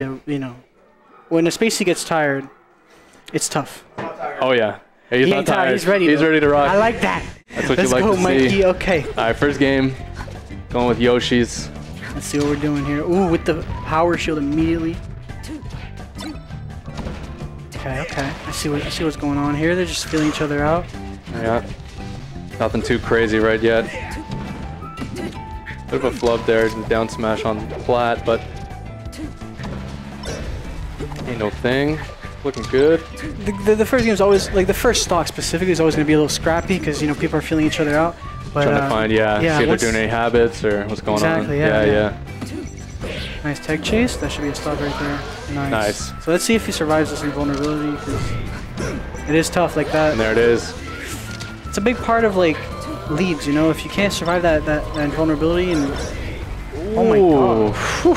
you know, when a spacey gets tired, it's tough. Oh yeah. Hey, he's he not tired. tired. He's ready. He's though. ready to rock. I like that. That's what Let's you like go, to Mikey. see. Okay. All right, first game. Going with Yoshi's. Let's see what we're doing here. Ooh, with the power shield immediately. Okay, okay. I see what I see what's going on here. They're just feeling each other out. Yeah. Nothing too crazy right yet. Bit of a flub there, down smash on flat, but ain't no thing. Looking good. The, the, the first game is always like the first stock specifically is always going to be a little scrappy because you know people are feeling each other out. But Trying uh, to find, yeah, yeah, see if they're doing any habits or what's going Exactly, on. yeah, yeah, yeah. nice tech chase. That should be a stock right there. Nice. Nice. So let's see if he survives this invulnerability because it is tough like that. And there it is. It's a big part of like leads. You know, if you can't survive that that, that invulnerability and oh my god. Whew.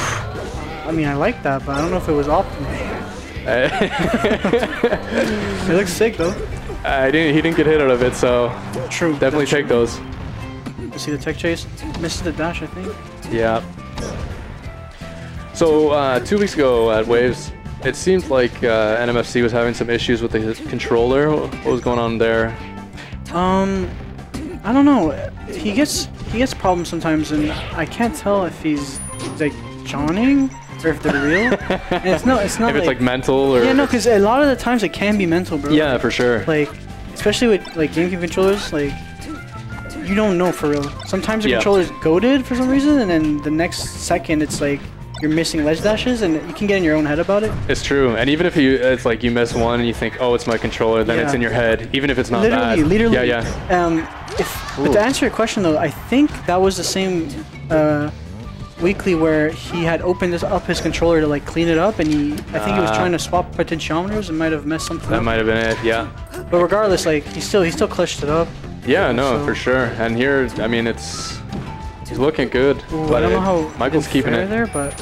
I mean, I like that, but I don't know if it was optimal. It looks sick though. I didn't. He didn't get hit out of it, so True. definitely take those. true. You see the tech chase? Misses the dash, I think. Yeah. So uh, two weeks ago at Waves, it seemed like uh, NMFC was having some issues with the controller. What was going on there? Um, I don't know. He gets he gets problems sometimes, and I can't tell if he's like joning or if they're real. and it's no, it's not If it's like mental or yeah, no, because a lot of the times it can be mental, bro. yeah, for sure. Like, especially with like GameCube controllers, like you don't know for real. Sometimes the Yeah. controller's goaded for some reason, and then the next second it's like you're missing ledge dashes, and you can get in your own head about it. It's true. And even if you, it's like you miss one and you think, oh, it's my controller, then it's in your head, even if it's not literally, bad. literally. Yeah, yeah. Um, if, but to answer your question though, I think that was the same uh, weekly where he had opened this up his controller to like clean it up, and he, I think he was Ah. trying to swap potentiometers and might have messed something That up. might have been it. Yeah. But regardless, like he still he still clutched it up. Yeah, no, So- for sure. And here, I mean, it's he's looking good. Ooh, but I don't know how Michael's keeping it. there, but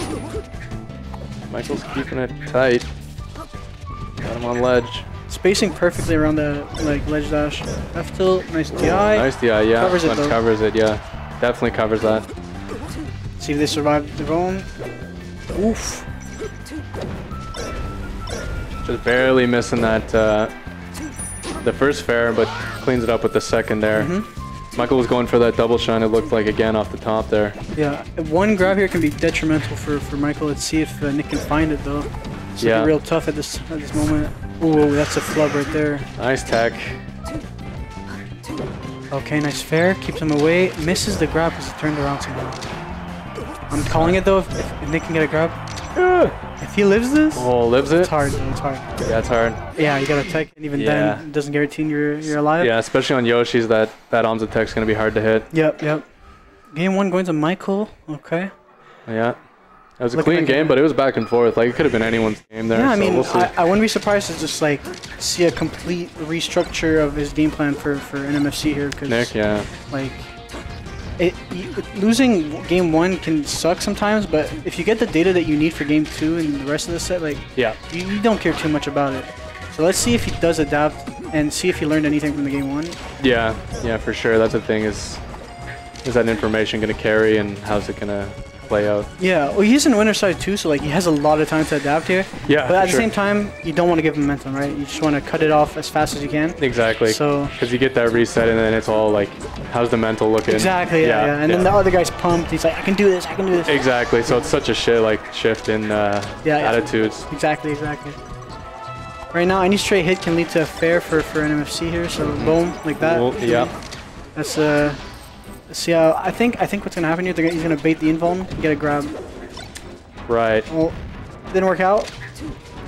Michael's keeping it tight. Got him on ledge. spacing perfectly around the like ledge dash. F tilt, nice DI. Nice DI, yeah. Covers it, covers it, yeah. Definitely covers that. See if they survive the own. Oof. Just barely missing that uh, the first fair, but cleans it up with the second there. Mm-hmm. Michael was going for that double shine. It looked like again off the top there. Yeah, one grab here can be detrimental for, for Michael. Let's see if uh, Nick can find it though. It's Yeah. real tough at this at this moment. Ooh, that's a flub right there. Nice tech. Okay, nice fair. Keeps him away. Misses the grab because he turned around somehow. I'm calling it though. If, if, Nick can get a grab, if he lives this, Oh, lives it? it's hard. It's hard. Yeah, it's hard. Yeah, you gotta tech, and even Yeah. then, it doesn't guarantee you're you're alive. Yeah, especially on Yoshi's, that that arms attack's gonna be hard to hit. Yep, yep. Game one going to Michael. Okay. Yeah. It was a Looking clean game, but it was back and forth. Like it could have been anyone's game there. Yeah, I so mean, we'll. I, I wouldn't be surprised to just like see a complete restructure of his game plan for for NMFC here because Nick, yeah. like it, you, losing game one can suck sometimes, but if you get the data that you need for game two and the rest of the set, like Yeah. you, you don't care too much about it. So let's see if he does adapt and see if he learned anything from the game one. Yeah, yeah, for sure. That's the thing is, is that information gonna carry and how's it gonna play out? Yeah, well, he's in winner side too, so like he has a lot of time to adapt here. Yeah, But at the sure. same time, you don't want to give him momentum, right? You just want to cut it off as fast as you can. Exactly. So Because you get that reset and then it's all like, how's the mental looking? exactly, yeah, yeah. And then the other guy's pumped. He's like, I can do this. I can do this. Exactly. So it's such a shit like shift in uh, Yeah, yeah. attitudes. Exactly, exactly. Right now, any straight hit can lead to a fair for, for NMFC here. So boom, like that. Well, yeah. That's uh. See, uh, I think I think what's gonna happen here, they're gonna, he's gonna bait the invuln, get a grab. Right. Well, didn't work out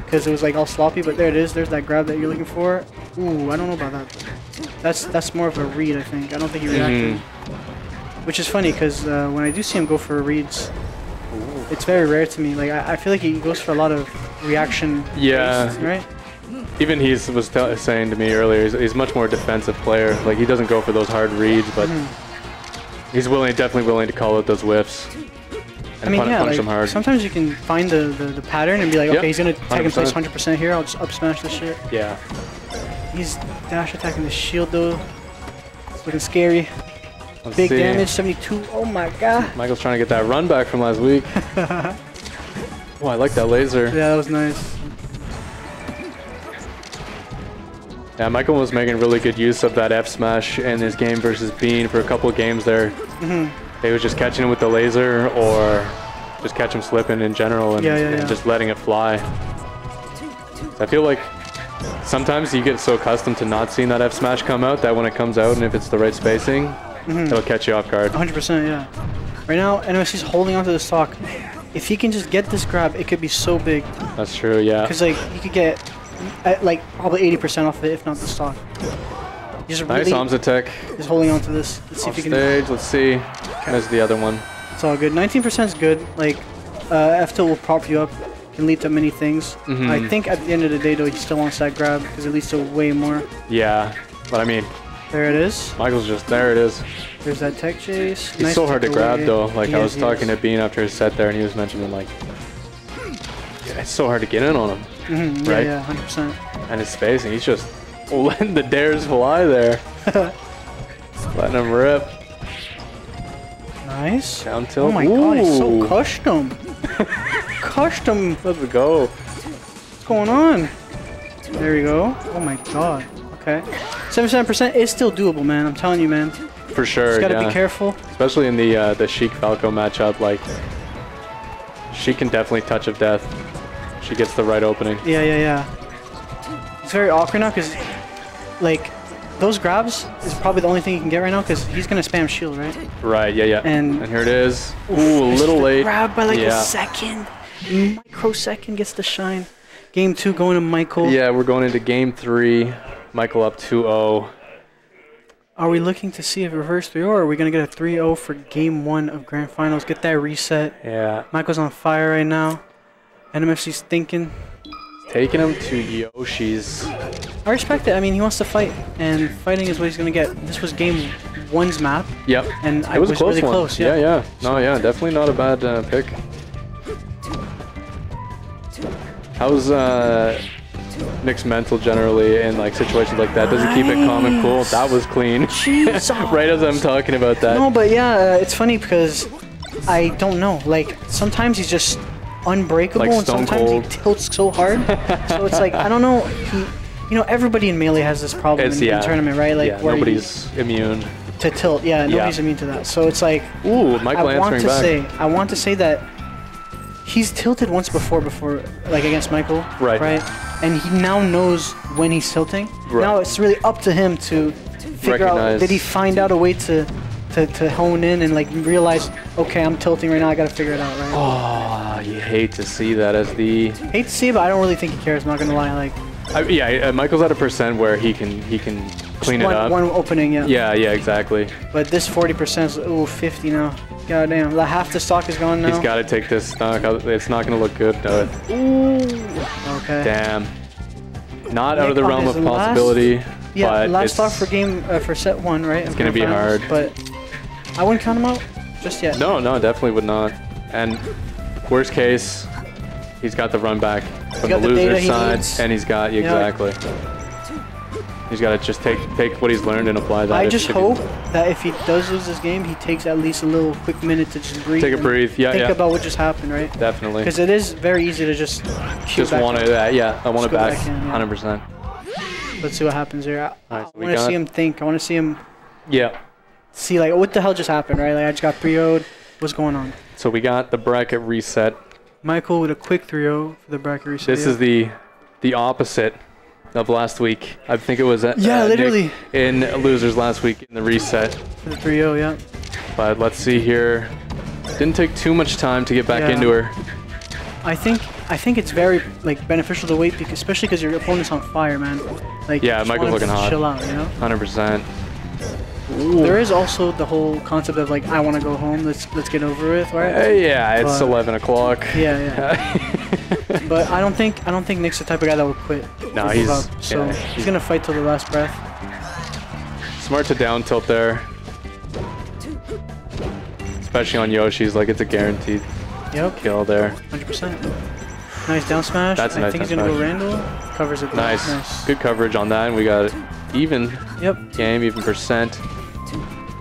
because it was like all sloppy. But there it is. There's that grab that you're looking for. Ooh, I don't know about that. That's that's more of a read, I think. I don't think he reacted. Mhm. Which is funny because uh, when I do see him go for reads, it's very rare to me. Like I, I feel like he goes for a lot of reaction. Yeah. based, right. Even he was saying to me earlier, he's, he's much more defensive player. Like he doesn't go for those hard reads, but Mm-hmm. He's willing, definitely willing to call out those whiffs. And I mean, yeah, like, sometimes you can find the, the, the pattern and be like, Yep, okay, he's gonna tag in place 100%. 100% here. I'll just up smash this shit. Yeah. He's dash attacking the shield though. It's looking scary. Let's Big see. damage, 72. Oh my god. Michael's trying to get that run back from last week. Oh, I like that laser. Yeah, that was nice. Yeah, Michael was making really good use of that F smash in his game versus Bean for a couple games there. Mhm. He was just catching him with the laser or just catch him slipping in general and, Yeah, yeah, and just letting it fly. I feel like sometimes you get so accustomed to not seeing that F smash come out that when it comes out and if it's the right spacing, Mm-hmm. it'll catch you off guard. 100%, yeah. Right now, NMFC's holding onto the stock. If he can just get this grab, it could be so big. That's true, yeah. Because, like, you could get, like, probably 80% off of it, if not the stock. He's Nice really Amsah tech. is holding onto this. Let's see Off if he can. stage, let's see. There's the other one. It's all good. 19% is good. Like, uh, F tilt will prop you up, can lead to many things. Mhm. I think at the end of the day, though, he still wants that grab because it leads to way more. Yeah, but I mean, There it is. Michael's just there. It is. There's that tech chase. He's Nice so hard to grab though. Like He I is, was he talking is. to Bean after his set there, and he was mentioning like, it's so hard to get in on him Mhm, right? yeah, 100%. and his spacing. He's just letting the dairs fly there, letting him rip. Nice. Down tilt. Oh my god, he's so Ooh. custom. custom. Let's go. What's going on? There we go. Oh my god. Okay. 77% is still doable, man. I'm telling you, man. For sure. Just gotta yeah. be careful. Especially in the uh, the Sheik Falco matchup, like she can definitely touch of death. She gets the right opening. Yeah, yeah, yeah. It's very awkward now because, like, those grabs is probably the only thing you can get right now because he's gonna spam shield, right? Right. Yeah. Yeah. And- and here it is. Ooh, a little late. Grab by like yeah. a second. Microsecond gets the shine. Game two going to Michael. Yeah, we're going into game three. Michael up oh. 2-0. Are we looking to see a reverse 3 or are we gonna get a 3-0 for game one of grand finals? Get that reset. Yeah. Michael's on fire right now. NMFC's thinking. Taking him to Yoshi's. I respect it. I mean, he wants to fight, and fighting is what he's gonna get. This was game one's map, Yep. and I It was, was, close really one. close. yeah, Yeah. yeah. No, yeah, definitely not a bad uh, pick. How's uh, Nick's mental generally in like situations like that? Does he keep it calm and cool? That was clean. Right as I'm talking about that. No, but yeah, uh, it's funny because I don't know. Like sometimes he's just unbreakable, Like and sometimes cold. he tilts so hard. so it's like I don't know. He, you know, everybody in melee has this problem in, in tournament, right? Like yeah, where you- nobody's immune. to tilt. Yeah, nobody's immune to that. So it's like Ooh, Michael I want to back. say I want to say that he's tilted once before before like against Michael. Right. Right. And he now knows when he's tilting. Right. Now it's really up to him to figure out did he find out a way to to, to hone in and like realize okay I'm tilting right now I gotta figure it out right. Oh, you hate to see that as the. Hate to see but I don't really think he cares. I'm not gonna lie like I, yeah, uh, Michael's at a percent where he can he can clean one, it up. one opening yeah. Yeah, yeah, exactly. But this 40% is ooh 50 now. God damn, like half the stock is gone now. He's got to take this stock. It's not going to look good. No. Ooh. Okay. Damn. Not out of the realm of his last- possibility. Yeah, last stock for game uh, for set one, right? It's gonna be hard. But I wouldn't count him out just yet. No, no, definitely would not. And worst case, he's got the run back from the the loser side, and he's got Yeah. exactly. He's got to just take take what he's learned and apply that. I just he- hope that if he does lose this game, he takes at least a little quick minute to just breathe. Take a breathe. Yeah, Think yeah. about what just happened, right? Definitely. Because it is very easy to just Just want it. Uh, yeah, I want it back. back in, yeah. 100%. Let's see what happens here. I, Alright, so we want to see him think. I want to see him Yeah. see like what the hell just happened, right? Like I just got 3-0'd. What's going on? So we got the bracket reset. Michael with a quick 3-0 for the bracket reset. This yeah. is the the opposite of last week. I think it was uh, Yeah, uh, Nick literally. in losers last week in the reset. for the 3-0, yeah. But let's see here. Didn't take too much time to get back Yeah. into her. I think I think it's very like beneficial to wait, because, especially because your opponent's on fire, man. Like Yeah, Michael's looking hot. Chill out, you know. 100%. There is also the whole concept of like I want to go home. Let's let's get over with, Uh, right? yeah, it's But- 11 o'clock. Yeah, yeah. but I don't think I don't think Nick's the type of guy that would quit. No, he's- up. so yeah, he's, gonna fight till the last breath. Smart to down tilt there. Especially on Yoshi's, like it's a guaranteed Yep, kill there. 100%. Nice down smash. That's I nice think he's gonna go smash. Randall. Covers it. Nice. Nice. Good coverage on that, and we got it even Yep. game, even percent.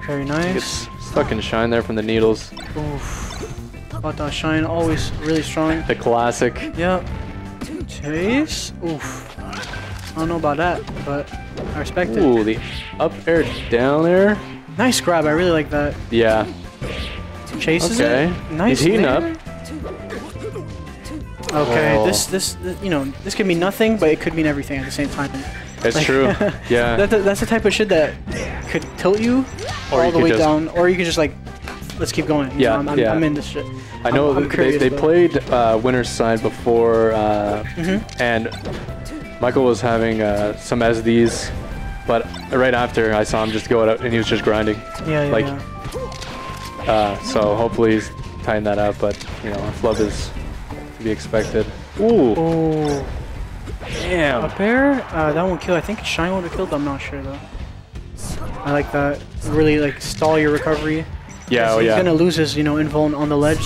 Very nice. Stuck shine there from the needles. Oof. Caught that shine, always really strong. The classic. Yep. Chase. Oof. I don't know about that, but I respect it. Ooh, the up air down air. Nice grab. I really like that. Yeah. Chases Okay. it. Nice. He's heating there. Okay. Oh. This, this, you know, this could mean nothing, but it could mean everything at the same time. It's Like- true. Yeah. That, that- that's the type of shit that could tilt you Or all you the way just- down, or you could just like, let's keep going. You Yeah, know, I'm, I'm, yeah. I'm in this shit. I know I'm, I'm that they, they played uh, winner's side before, uh, Mm-hmm. and Michael was having uh, some SDs, but right after I saw him just go out and he was just grinding. Yeah, yeah, like- yeah. Uh, so hopefully he's tying that up, but you know, flub is to be expected. Ooh, Oh, damn. A air? Uh, that won't kill. I think Shine would have killed. But I'm not sure though. I like that. Really like stall your recovery. Yeah, oh he's yeah. gonna lose his, you know, invuln on the ledge.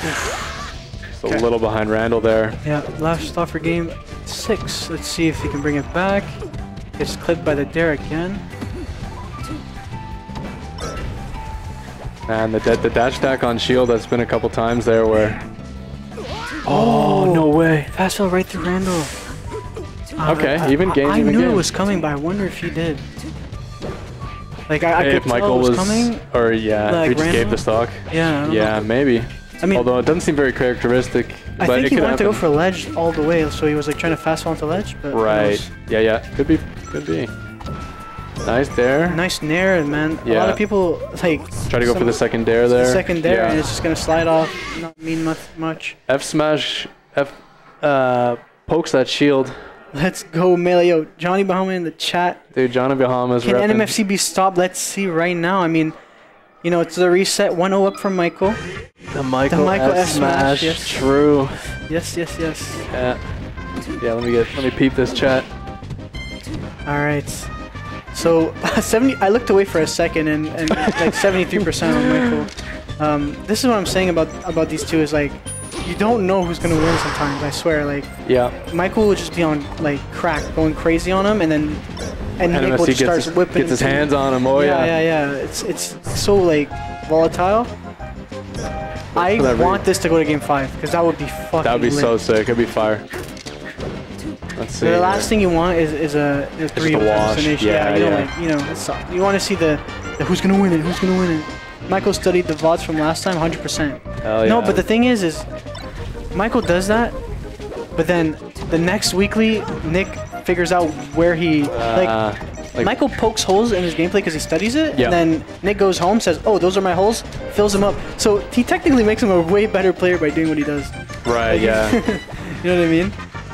Just okay. a little behind Randall there. Yeah, last stop for game six. Let's see if he can bring it back. Gets clipped by the dair again. And the, the dash attack on shield, that's been a couple times there where. Oh, no way. Pass fell right through Randall. Uh, Okay, I- even I- game, I even knew game. it was coming, but I wonder if he did. Like I, I if Michael was, was, coming. or yeah, like he just gave the stock. Yeah. I don't Yeah, know. maybe. I mean, Although it doesn't seem very characteristic. I but think he wanted to go for ledge all the way, so he was like trying to fast fall onto ledge. But Right. Yeah, yeah. Could be. Could be. Nice there. Nice nair, man. Yeah. A lot of people like Try to go for the second dair there. The second dair, Yeah. and it's just gonna slide off. Not mean much. much. F smash. F uh, pokes that shield. Let's go, melee. Yo, Johnny Bahama in the chat. Dude, Johnny Bahamas Can repping. NMFC be stopped? Let's see right now. I mean, you know, it's the reset 1-0 up from Michael. The Michael, Michael F F smash, smash. yes. True. Yes, yes, yes. Yeah. Yeah. Let me get. Let me peep this chat. All right. So 70. I looked away for a second, and, and like 73% on Michael. Um, this is what I'm saying about about these two is like, you don't know who's gonna win sometimes. I swear. Like Yeah. Michael would just be on like crack, going crazy on him, and then and NMFC just gets start his, whipping. gets his hands on him. Oh yeah, yeah. yeah, yeah. It's it's so like volatile. I want this to go to game five because that would be fucking. That would be lit. so sick. It'd be fire. Let's see. The here. last thing you want is, is a, a three a wash. destination. Yeah, you yeah. like you know, you want to see the, the who's gonna win it, who's gonna win it. Michael studied the vods from last time, 100%. Hell No, but the thing is, is Michael does that, but then the next weekly, Nick figures out where he like. Uh, like Michael pokes holes in his gameplay because he studies it, Yeah. and then Nick goes home, says, "Oh, those are my holes," fills them up. So he technically makes him a way better player by doing what he does. right. Yeah. You know what I mean?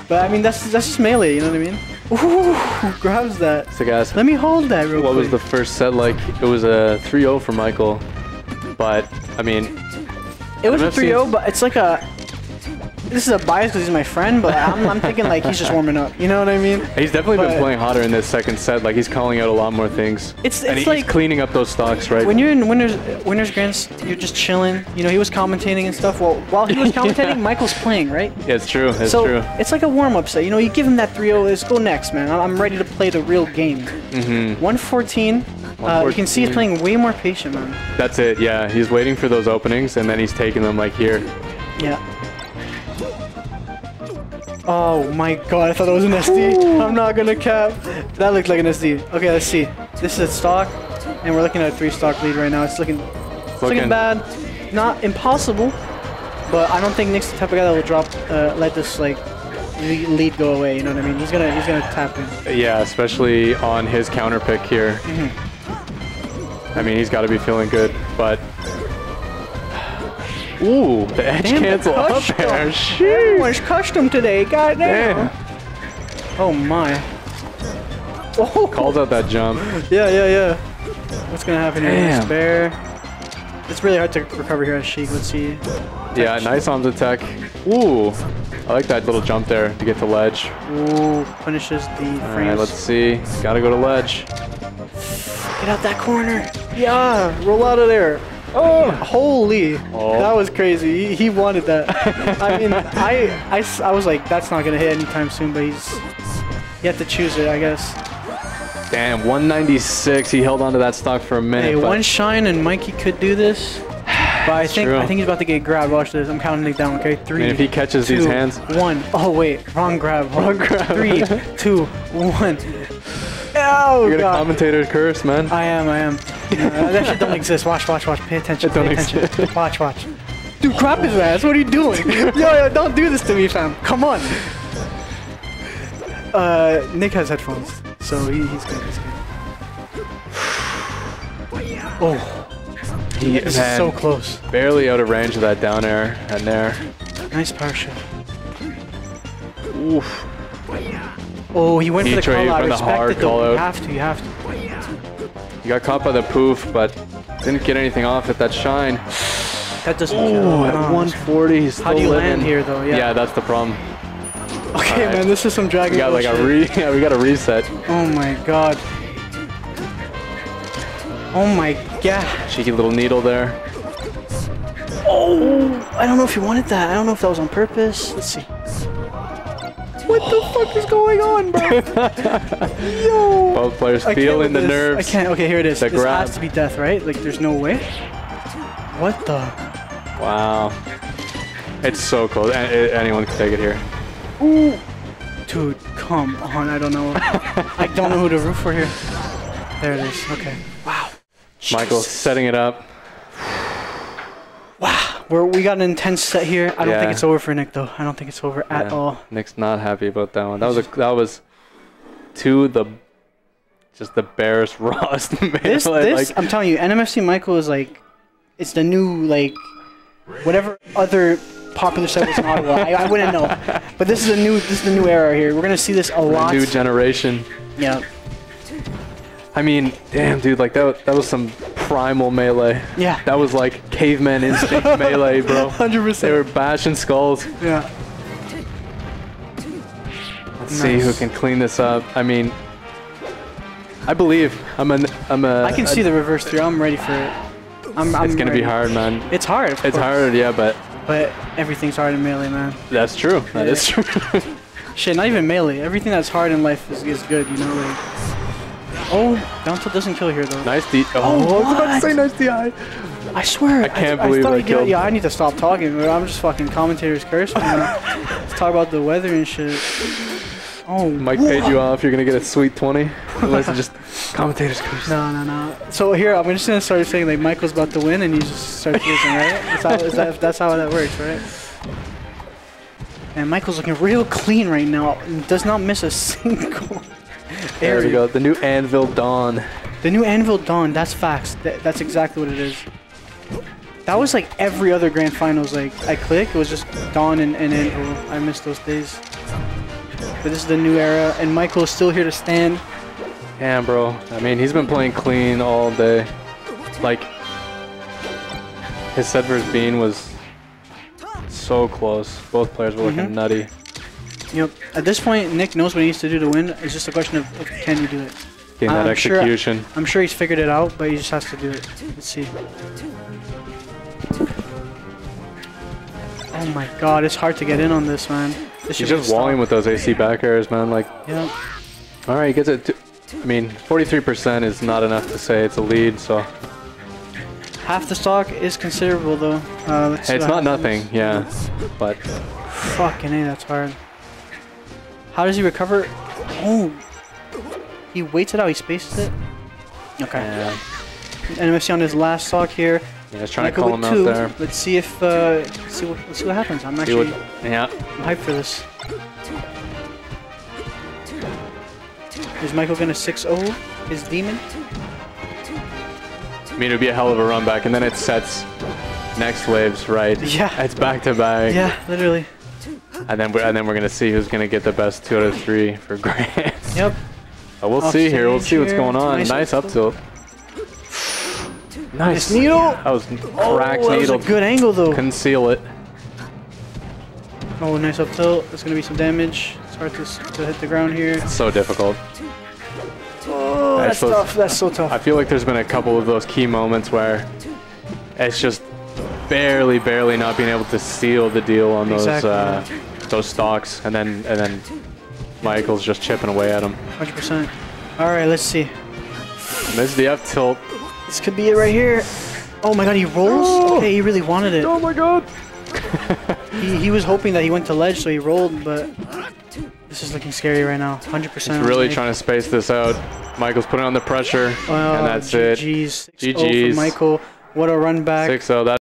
But I mean, that's that's just melee. You know what I mean? Ooh, grabs that? so guys, Let me hold that real what was the first set like? It was a 3-0 for Michael, but I mean, it was a I've seen- 3-0, but it's like a. This is a bias because he's my friend, but I'm, I'm thinking like he's just warming up. You know what I mean? he's definitely But- been playing hotter in this second set. Like he's calling out a lot more things. It's- and it's he's like- cleaning up those stocks, right? When you're in winners winners grants, you're just chilling. You know, he was commentating and stuff. Well, while he was commentating, Michael's playing, right? yeah, it's true. It's so true. it's like a warm-up set. You know, you give him that 3-0. Let's go next, man. I'm ready to play the real game. Mm-hmm. 114. Uh, you can see he's playing way more patient, man. That's it. Yeah, he's waiting for those openings, and then he's taking them like here. Yeah. Oh my god, I thought that was an SD. I'm not gonna cap. That looked like an SD. Okay, let's see. This is a stock, and we're looking at a three stock lead right now. It's looking, it's looking, Looking- bad. Not impossible, but I don't think Nick's the type of guy that will drop, uh, let this like lead go away. You know what I mean? He's gonna, he's gonna tap in. Yeah, especially on his counter pick here. Mm-hmm. I mean, he's got to be feeling good, but. Ooh, the edge Damn, the cancel up custom. there. Sheesh. Everyone's custom today, goddamn. Damn. Oh my. Oh, Calls out that jump. Yeah, yeah, yeah. What's gonna happen here? Damn. Spare. It's really hard to recover here as Sheik. Let's see. Yeah, nice arms attack. Ooh, I like that little jump there to get to ledge. Ooh, punishes the All right, let's see. Gotta go to ledge. Get out that corner. Yeah, roll out of there. Oh, holy. Oh. That was crazy. He, he wanted that. I mean, I, I, I was like, that's not gonna hit anytime soon, but he's, you have to choose it, I guess. Damn, 196. He held onto that stock for a minute. Hey, but one shine and Mikey could do this, but I think true. I think he's about to get grabbed. Watch this. I'm counting it down. Okay, three. And if he catches these hands- One. Oh wait, wrong grab. Wrong grab. Three, two, one. Oh You're gonna oh, god. commentator curse, man. I am. I am. Uh, that shit don't exist. Watch. Watch. Watch. Pay attention. It don't Pay attention. exist. Watch. Watch. Dude, crap his ass. What are you doing? yo, yo, don't do this to me, fam. Come on. Uh, Nick has headphones, so he, he's good. He's good. Oh, He, this man, is so close. barely out of range of that down air and there. Nice power shift. Oof. Oh, he went He for the tried call out. for Respect it though. You have to. You have to. He got caught by the poof, but didn't get anything off at that shine. That doesn't Oh, kill. at No. 140, he's still How do you living. land here, though? Yeah. Yeah, that's the problem. Okay, Alright. man, this is some Dragon We got Ball like a re, yeah, we got a reset. Oh my god. Oh my god. Cheeky little needle there. Oh, I don't know if you wanted that. I don't know if that was on purpose. Let's see. What the fuck is going on, bro? Yo. Both players I feeling the this. nerves. I can't. Okay, here it is. The this grab. has to be death, right? Like, there's no way. What the? Wow. It's so close. A- a- anyone can take it here. Ooh. Dude, come on. I don't know. I don't know who to root for here. There it is. Okay. Wow. Michael Jesus. setting it up. We're, we got an intense set here. I don't think it's over for Nick, though. I don't think it's over at Yeah. all. Nick's not happy about that one. That was a, that was to the just the barest rawest. This, this, like, I'm telling you, NMFC Michael is like, it's the new, like, whatever other popular set was in Ottawa. I, I wouldn't know. But this is a new, this is the new era here. We're going to see this a lot. new generation. yeah. I mean, damn, dude, like that that was some primal melee. Yeah. That was like caveman instinct melee, bro. 100%. They were bashing skulls. Yeah. Let's see who can clean this up. I mean, I believe I'm a I'm a. I can see the reverse three. I'm ready for it. I'm, I'm It's gonna be hard, man. It's hard. It's course, hard, yeah, but But everything's hard in Melee, man. that's true. That Yeah. is true. Shit, not even Melee. Everything that's hard in life is, is good, you know? Like, oh, down tilt doesn't kill here, though. nice D. Oh, Oh, I was about to say nice DI. I swear. I can't believe thought I you did- killed- Yeah, I need to stop talking. I'm just fucking commentator's curse. Let's talk about the weather and shit. Oh, Mike paid you off. You're gonna get a sweet twenty. Unless it's just commentators curse. No, no, no. So here, I'm just gonna start saying like Michael's about to win, and you just start losing, right? That's how, is that, that's how that works, right? And Michael's looking real clean right now. and Does not miss a single There we go. The new Anvil Dawn. The new Anvil Dawn. That's facts. That, that's exactly what it is. That was like every other grand finals. Like I click, it was just Dawn and, and Anvil. I miss those days. But this is the new era, and Michael is still here to stand. Damn, bro. I mean, he's been playing clean all day. Like, his set versus Bean was so close. Both players were looking Mhm. nutty. Yep. At this point, Nick knows what he needs to do to win. It's just a question of, of can he do it. Getting that I'm sure- execution. I'm sure he's figured it out, but he just has to do it. Let's see. Oh my god, it's hard to get in on this, man. This He's just walling with those AC back airs, man. Like, Yeah. all right, he gets it. I mean, 43% is not enough to say it's a lead, so Half the stock is considerable, though. Uh, it's not happens. nothing. Yeah, but Fucking A, that's hard. How does he recover? Oh. He waits it out, he spaces it. Okay. yeah, NMFC on his last stock here. yeah, he's trying to Michael call him out two. there. Let's see if uh, let's see what let's see what happens. I'm actually what? Yeah, I'm hyped for this. Is Michael gonna 6-0 his demon? I mean, it would be a hell of a run back, and then it sets next waves right. Yeah. It's back to back. Yeah, literally. And then we're and then we're gonna see who's gonna get the best two out of three for Grant. Yep. But we'll Off see here. We'll stage see what's going on. Nice Nice, up up tilt. Nice This needle. That was Oh, cracked that was a needle. good angle though. Couldn't it. Oh, nice up tilt. There's gonna be some damage. It's hard to, to hit the ground here. So difficult. Oh, I that's suppose- tough. That's so tough. I feel like there's been a couple of those key moments where it's just barely, barely not being able to seal the deal on those uh, those stocks, and then and then Michael's just chipping away at him. 100%. All right, let's see. Is the F tilt. This could be it right here. Oh my god, he rolls? Oh. Okay, he really wanted it. Oh my god! He, he was hoping that he went to ledge, so he rolled, but this is looking scary right now. 100%. Really Mike. trying to space this out. Michael's putting on the pressure, Oh, and that's it. GG's. 6-0 GG's. Michael. What a run back. 6 0. That